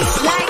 It's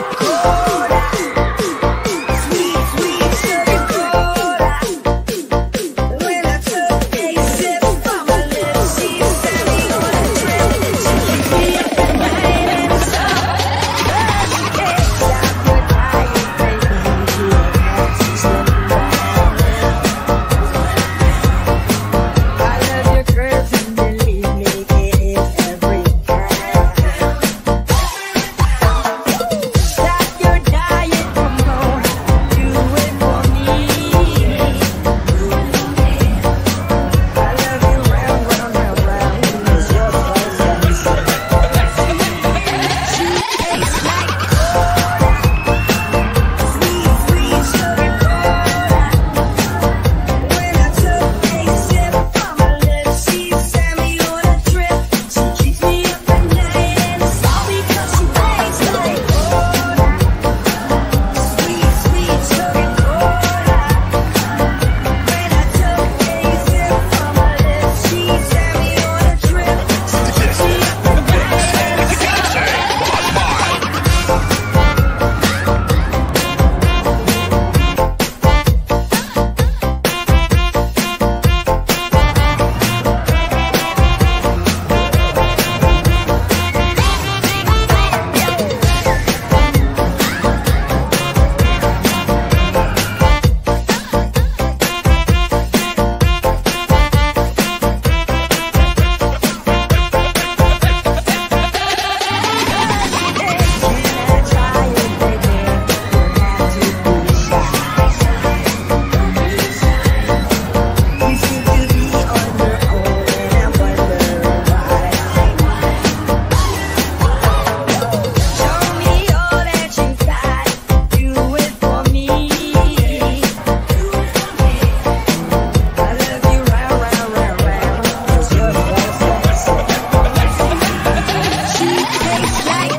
like